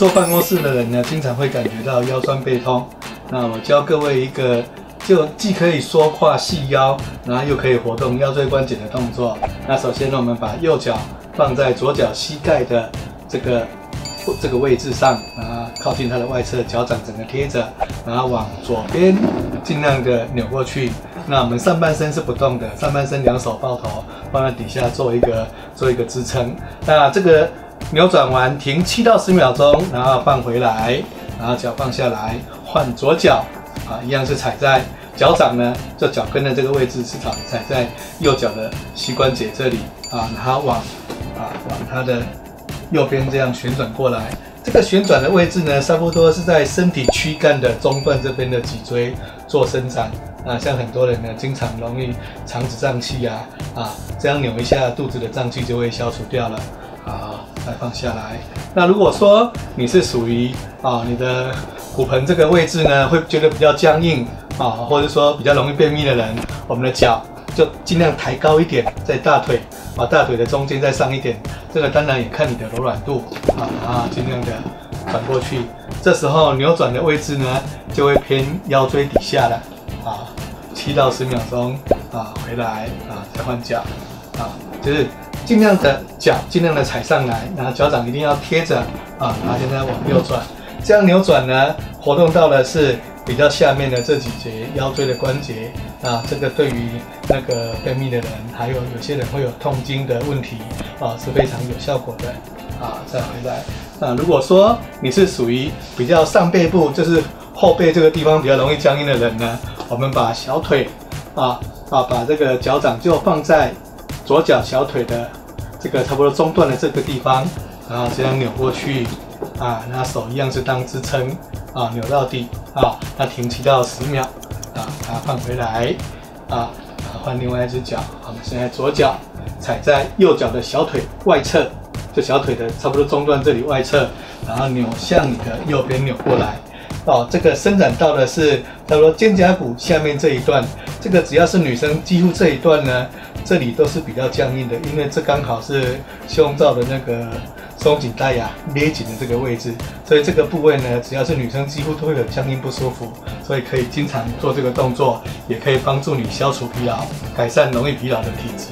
坐办公室的人呢，经常会感觉到腰酸背痛。那我教各位一个，就既可以缩胯细腰，然后又可以活动腰椎关节的动作。那首先呢，我们把右脚放在左脚膝盖的这个这个位置上，啊，靠近它的外侧，脚掌整个贴着，然后往左边尽量的扭过去。那我们上半身是不动的，上半身两手抱头放在底下做一个做一个支撑。那这个扭转完停七到十秒钟，然后放回来，然后脚放下来，换左脚啊，一样是踩在脚掌呢，这脚跟的这个位置是踩踩在右脚的膝关节这里啊，然后往啊往它的右边这样旋转过来。这个旋转的位置呢，差不多是在身体躯干的中段这边的脊椎做伸展。啊，像很多人呢，经常容易肠子胀气呀，啊，这样扭一下，肚子的胀气就会消除掉了。好，再放下来。那如果说你是属于啊，你的骨盆这个位置呢，会觉得比较僵硬啊，或者说比较容易便秘的人，我们的脚就尽量抬高一点，在大腿，把大腿的中间再上一点。这个当然也看你的柔软度啊，啊，尽量的转过去。这时候扭转的位置呢，就会偏腰椎底下了。啊，七到十秒钟啊，回来啊，再换脚啊，就是尽量的脚尽量的踩上来，然后脚掌一定要贴着啊，然后现在往右转，这样扭转呢，活动到的是比较下面的这几节腰椎的关节啊，这个对于那个便秘的人，还有有些人会有痛经的问题啊，是非常有效果的啊，再回来啊，如果说你是属于比较上背部，就是后背这个地方比较容易僵硬的人呢。我们把小腿啊啊，把这个脚掌就放在左脚小腿的这个差不多中段的这个地方，然后这样扭过去啊，那手一样是当支撑啊，扭到底啊，那停七到十秒啊，把它放回来啊，换另外一只脚，我们现在左脚踩在右脚的小腿外侧，就小腿的差不多中段这里外侧，然后扭向你的右边扭过来。哦，这个伸展到的是，他说肩胛骨下面这一段，这个只要是女生，几乎这一段呢，这里都是比较僵硬的，因为这刚好是胸罩的那个松紧带呀勒紧的这个位置，所以这个部位呢，只要是女生，几乎都会有僵硬不舒服，所以可以经常做这个动作，也可以帮助你消除疲劳，改善容易疲劳的体质。